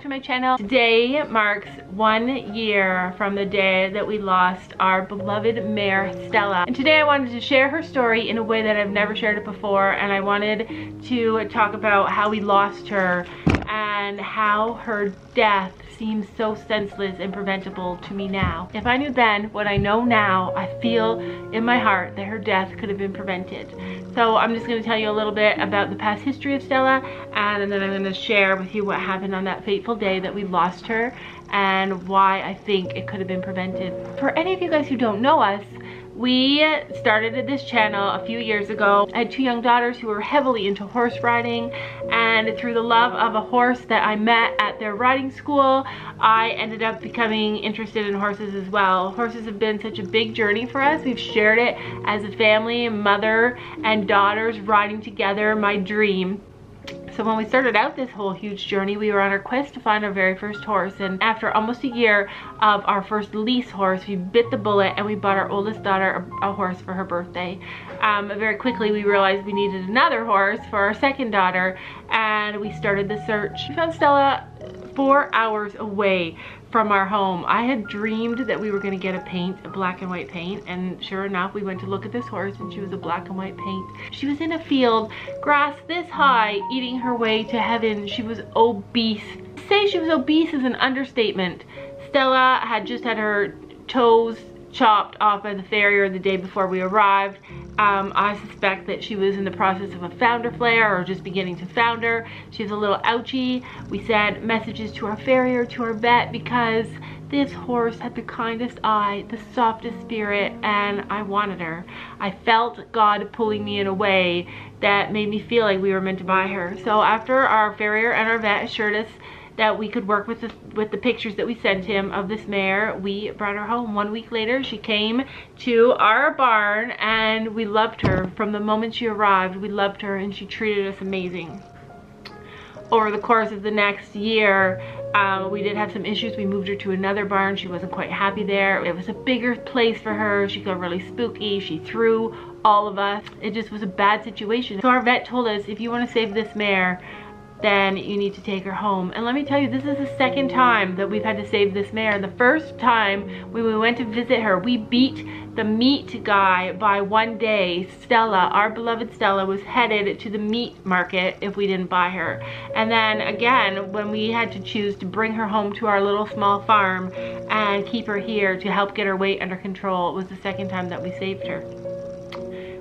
to my channel. Today marks one year from the day that we lost our beloved mare Stella. And today I wanted to share her story in a way that I've never shared it before and I wanted to talk about how we lost her and how her death seems so senseless and preventable to me now. If I knew then what I know now, I feel in my heart that her death could have been prevented. So I'm just going to tell you a little bit about the past history of Stella and then I'm going to share with you what happened on that fateful day that we lost her and why I think it could have been prevented. For any of you guys who don't know us, we started this channel a few years ago. I had two young daughters who were heavily into horse riding and through the love of a horse that I met at their riding school, I ended up becoming interested in horses as well. Horses have been such a big journey for us. We've shared it as a family, mother and daughters riding together, my dream. So when we started out this whole huge journey, we were on our quest to find our very first horse. And after almost a year of our first lease horse, we bit the bullet and we bought our oldest daughter a, horse for her birthday. Um, very quickly, we realized we needed another horse for our second daughter and we started the search. We found Stella four hours away from our home. I had dreamed that we were going to get a paint, a black and white paint, and sure enough, we went to look at this horse and she was a black and white paint. She was in a field, grass this high, eating her way to heaven. She was obese. To say she was obese is an understatement. Stella had just had her toes chopped off by the farrier the day before we arrived. Um, I suspect that she was in the process of a founder flare or just beginning to founder. She was a little ouchy. We sent messages to our farrier, to our vet, because this horse had the kindest eye, the softest spirit, and I wanted her. I felt God pulling me in a way that made me feel like we were meant to buy her. So after our farrier and our vet assured us that we could work with the, with the pictures that we sent him of this mare. We brought her home. One week later, she came to our barn and we loved her. From the moment she arrived, we loved her and she treated us amazing. Over the course of the next year, um, we did have some issues. We moved her to another barn. She wasn't quite happy there. It was a bigger place for her. She got really spooky. She threw all of us. It just was a bad situation. So our vet told us, if you want to save this mare, then you need to take her home. And let me tell you, this is the second time that we've had to save this mare. The first time when we went to visit her, we beat the meat guy by one day. Stella, our beloved Stella, was headed to the meat market if we didn't buy her. And then again, when we had to choose to bring her home to our little small farm and keep her here to help get her weight under control, it was the second time that we saved her.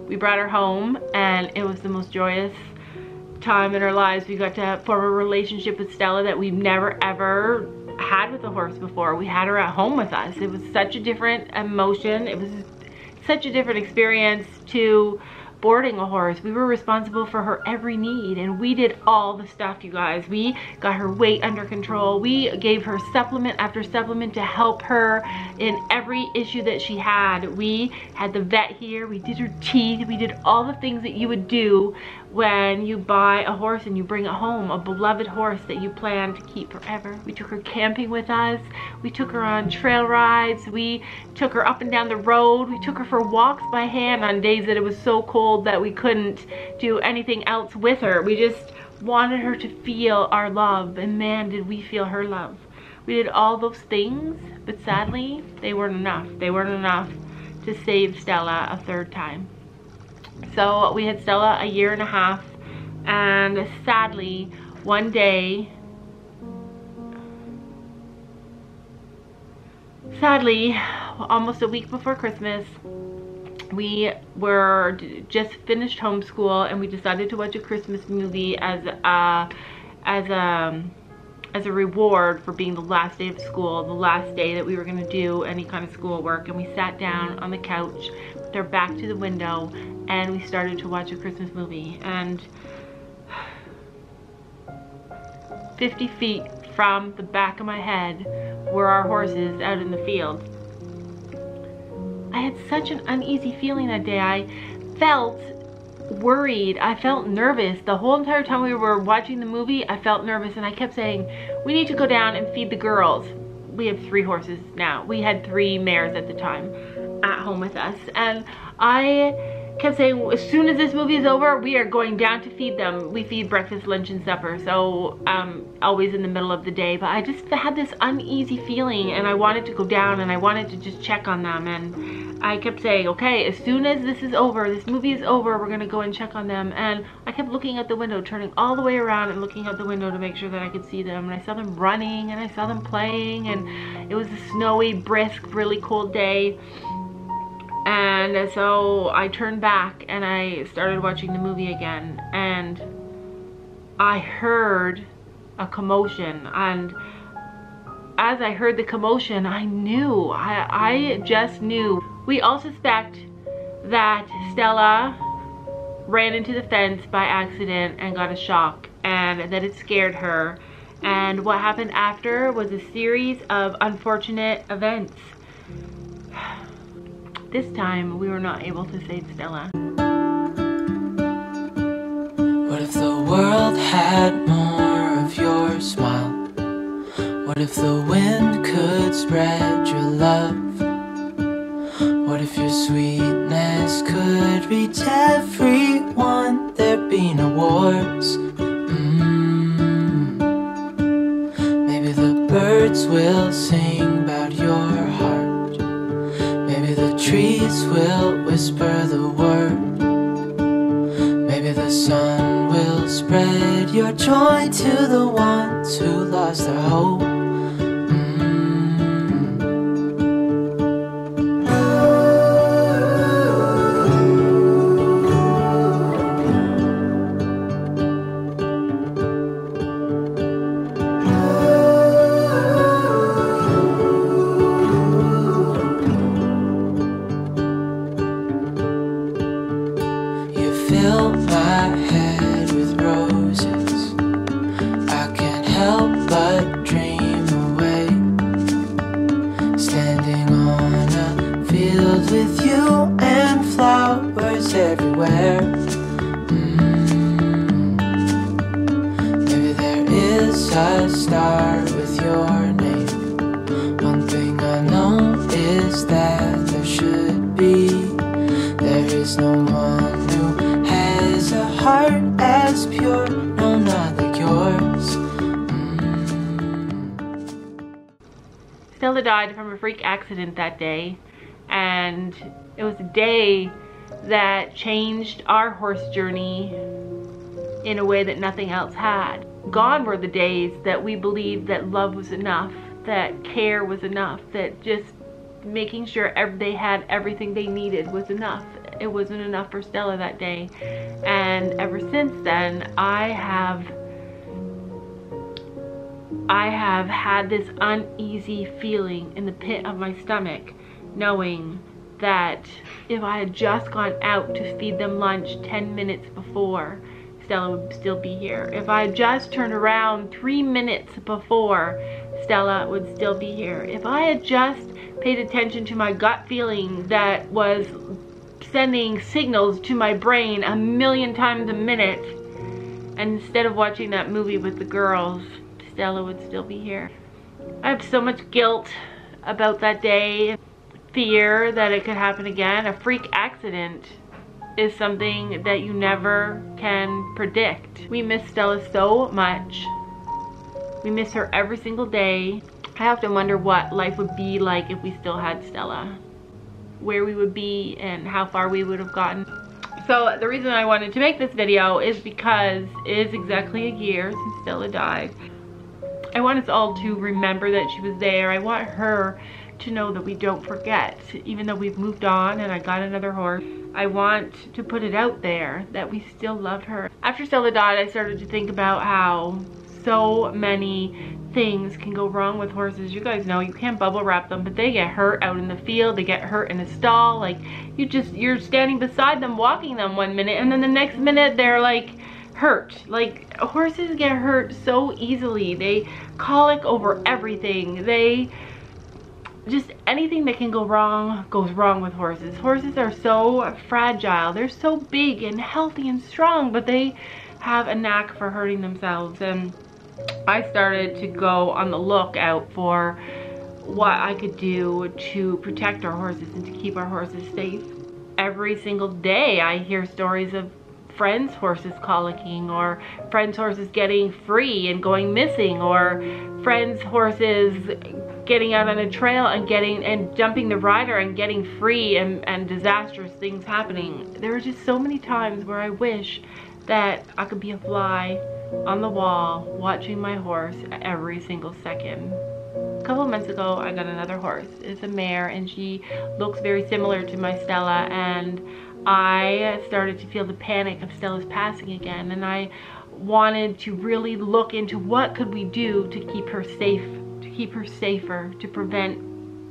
We brought her home and it was the most joyous time in our lives we got to form a relationship with Stella that we've never ever had with a horse before. We had her at home with us. It was such a different emotion. It was such a different experience to boarding a horse. We were responsible for her every need and we did all the stuff, you guys. We got her weight under control. We gave her supplement after supplement to help her in every issue that she had. We had the vet here. We did her teeth. We did all the things that you would do when you buy a horse and you bring it home, a beloved horse that you plan to keep forever. We took her camping with us. We took her on trail rides. We took her up and down the road. We took her for walks by hand on days that it was so cold that we couldn't do anything else with her. We just wanted her to feel our love and man did we feel her love. We did all those things, but sadly, they weren't enough. They weren't enough to save Stella a third time. So we had Stella a year and a half and sadly one day sadly almost a week before Christmas we were just finished homeschool and we decided to watch a Christmas movie as a as a as a reward for being the last day of school, the last day that we were gonna do any kind of schoolwork. And we sat down on the couch with our back to the window and we started to watch a Christmas movie. And 50 feet from the back of my head were our horses out in the field. I had such an uneasy feeling that day. I felt worried. I felt nervous. The whole entire time we were watching the movie, I felt nervous and I kept saying, we need to go down and feed the girls. We have three horses now. We had three mares at the time at home with us. And I kept saying, as soon as this movie is over, we are going down to feed them. We feed breakfast, lunch, and supper. So um, always in the middle of the day. But I just had this uneasy feeling and I wanted to go down and I wanted to just check on them. And I kept saying, okay, as soon as this is over, this movie is over, we're gonna go and check on them. And I kept looking at the window, turning all the way around and looking out the window to make sure that I could see them. And I saw them running and I saw them playing and it was a snowy, brisk, really cold day and so I turned back and I started watching the movie again. And I heard a commotion. And as I heard the commotion I knew. I, I just knew. We all suspect that Stella ran into the fence by accident and got a shock and that it scared her. And what happened after was a series of unfortunate events this time, we were not able to save Stella. What if the world had more of your smile? What if the wind could spread your love? What if your sweetness could reach everyone? There'd be no wars. Mm. Maybe the birds will sing about your trees will whisper the word. Maybe the sun will spread your joy to the ones who lost their hope Died from a freak accident that day and it was a day that changed our horse journey in a way that nothing else had. Gone were the days that we believed that love was enough, that care was enough, that just making sure they had everything they needed was enough. It wasn't enough for Stella that day. And ever since then, I have I have had this uneasy feeling in the pit of my stomach knowing that if I had just gone out to feed them lunch 10 minutes before, Stella would still be here. If I had just turned around three minutes before, Stella would still be here. If I had just paid attention to my gut feeling that was sending signals to my brain a million times a minute, instead of watching that movie with the girls, Stella would still be here. I have so much guilt about that day, fear that it could happen again. A freak accident is something that you never can predict. We miss Stella so much. We miss her every single day. I often wonder what life would be like if we still had Stella. Where we would be and how far we would have gotten. So the reason I wanted to make this video is because it is exactly a year since Stella died. I want us all to remember that she was there. I want her to know that we don't forget, even though we've moved on and I got another horse. I want to put it out there that we still love her. After Stella died, I started to think about how so many things can go wrong with horses. You guys know you can't bubble wrap them, but they get hurt out in the field. They get hurt in a stall. Like you just, you're standing beside them, walking them one minute, and then the next minute they're like hurt. Like horses get hurt so easily. They colic over everything. They just anything that can go wrong goes wrong with horses. Horses are so fragile. They're so big and healthy and strong, but they have a knack for hurting themselves. And I started to go on the lookout for what I could do to protect our horses and to keep our horses safe. every single day I hear stories of friends' horses colicking or friends' horses getting free and going missing or friends' horses getting out on a trail and getting and jumping the rider and getting free and, and disastrous things happening. There are just so many times where I wish that I could be a fly on the wall watching my horse every single second. A couple months ago, I got another horse. It's a mare and she looks very similar to my Stella and I started to feel the panic of Stella's passing again and I wanted to really look into what could we do to keep her safe, to keep her safer, to prevent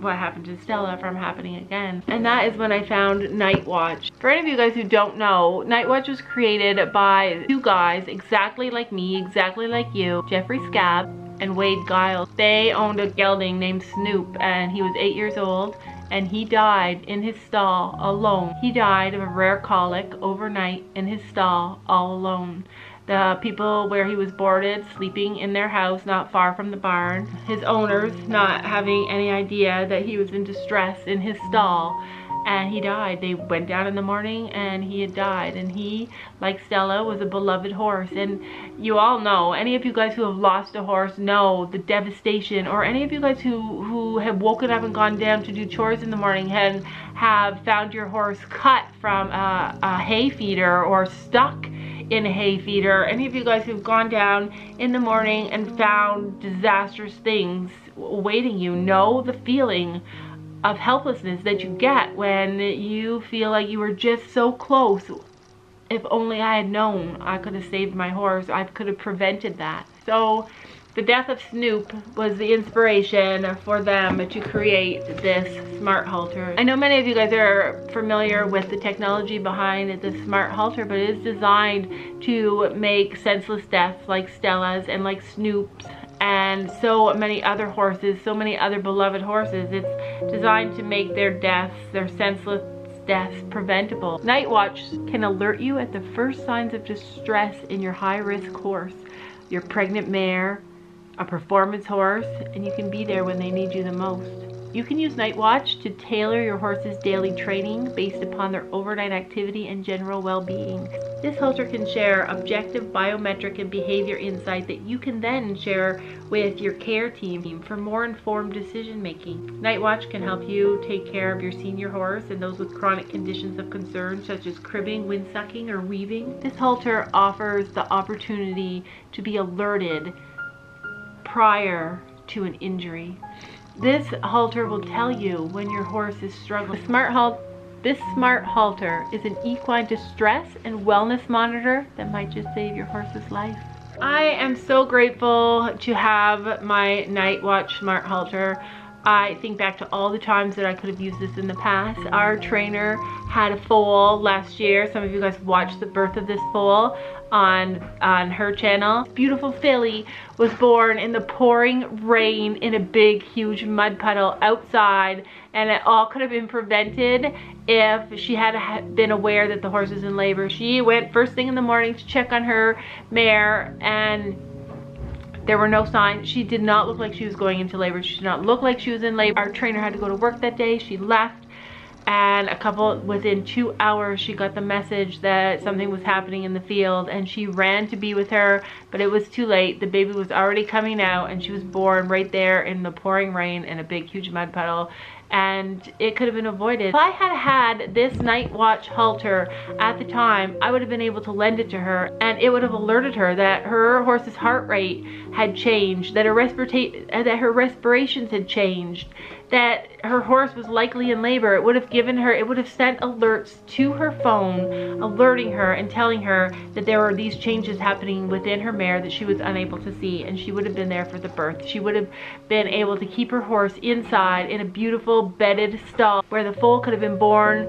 what happened to Stella from happening again. And that is when I found Night Watch. For any of you guys who don't know, Night Watch was created by two guys exactly like me, exactly like you, Jeffrey Schab and Wade Giles. They owned a gelding named Snoop and he was eight years old and he died in his stall alone. He died of a rare colic overnight in his stall all alone the people where he was boarded sleeping in their house not far from the barn, his owners not having any idea that he was in distress in his stall and he died. They went down in the morning and he had died and he, like Stella, was a beloved horse and you all know, any of you guys who have lost a horse know the devastation or any of you guys who, who have woken up and gone down to do chores in the morning and have found your horse cut from a, a hay feeder or stuck in a hay feeder. Any of you guys who've gone down in the morning and found disastrous things awaiting you know the feeling of helplessness that you get when you feel like you were just so close. If only I had known I could have saved my horse, I could have prevented that. So the death of Snoop was the inspiration for them to create this smart halter. I know many of you guys are familiar with the technology behind the smart halter, but it is designed to make senseless deaths like Stella's and like Snoop's and so many other horses, so many other beloved horses. It's designed to make their deaths, their senseless deaths preventable. Night Watch can alert you at the first signs of distress in your high-risk horse, your pregnant mare, a performance horse, and you can be there when they need you the most. You can use Night Watch to tailor your horse's daily training based upon their overnight activity and general well-being. This halter can share objective biometric and behavior insight that you can then share with your care team for more informed decision making. Night Watch can help you take care of your senior horse and those with chronic conditions of concern such as cribbing, windsucking, or weaving. This halter offers the opportunity to be alerted prior to an injury. This halter will tell you when your horse is struggling. Smart halt this smart halter is an equine distress and wellness monitor that might just save your horse's life. I am so grateful to have my Night Watch smart halter. I think back to all the times that I could have used this in the past. Our trainer had a foal last year. Some of you guys watched the birth of this foal on on her channel. Beautiful filly was born in the pouring rain in a big huge mud puddle outside and it all could have been prevented if she had been aware that the horse was in labor. She went first thing in the morning to check on her mare and there were no signs. She did not look like she was going into labor. She did not look like she was in labor. Our trainer had to go to work that day. She left and a couple within two hours she got the message that something was happening in the field and she ran to be with her but it was too late the baby was already coming out and she was born right there in the pouring rain in a big huge mud puddle and it could have been avoided. If I had had this night watch halter at the time, I would have been able to lend it to her and it would have alerted her that her horse's heart rate had changed, that her, that her respirations had changed, that her horse was likely in labor, it would have given her, it would have sent alerts to her phone, alerting her and telling her that there were these changes happening within her mare that she was unable to see, and she would have been there for the birth. She would have been able to keep her horse inside in a beautiful bedded stall where the foal could have been born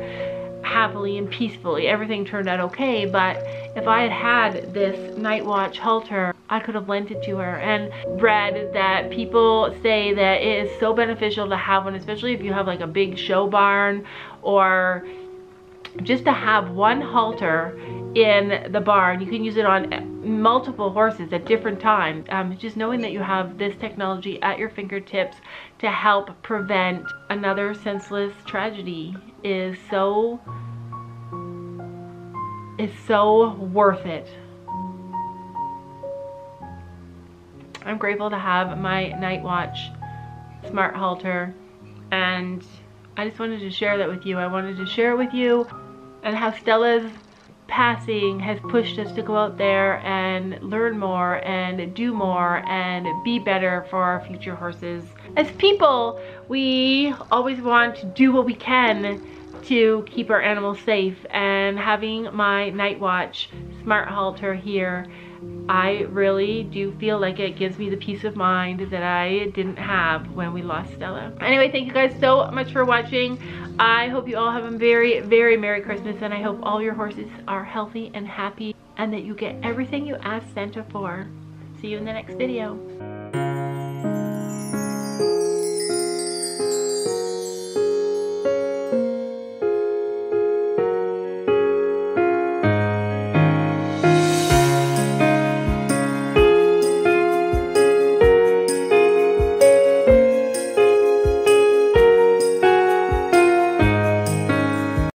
happily and peacefully. Everything turned out okay, but if I had had this night watch halter, I could have lent it to her and read that people say that it is so beneficial to have one, especially if you have like a big show barn or just to have one halter in the barn. You can use it on multiple horses at different times. Um, just knowing that you have this technology at your fingertips to help prevent another senseless tragedy is so is so worth it. I'm grateful to have my night watch smart halter and I just wanted to share that with you. I wanted to share it with you and how Stella's passing has pushed us to go out there and learn more and do more and be better for our future horses. As people, we always want to do what we can to keep our animals safe and having my night watch smart halter here I really do feel like it gives me the peace of mind that I didn't have when we lost Stella. Anyway, thank you guys so much for watching. I hope you all have a very, very Merry Christmas and I hope all your horses are healthy and happy and that you get everything you ask Santa for. See you in the next video.